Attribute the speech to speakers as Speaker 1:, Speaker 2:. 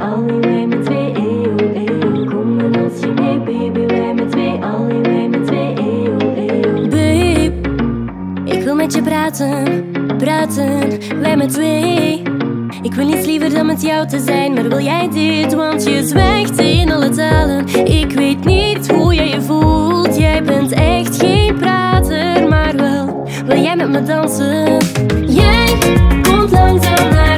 Speaker 1: alleen wij met twee, eeuw, eeuw. Kom dan als je baby, wij met twee, alleen wij met twee, eeuw, eeuw.
Speaker 2: Babe, ik wil met je praten, praten, wij met twee. Ik wil niets liever dan met jou te zijn, maar wil jij dit? Want je zwijgt in alle talen. Ik weet niet hoe jij je voelt. Jij bent echt geen prater, maar wel wil jij met me dansen? Jij komt langzaam naar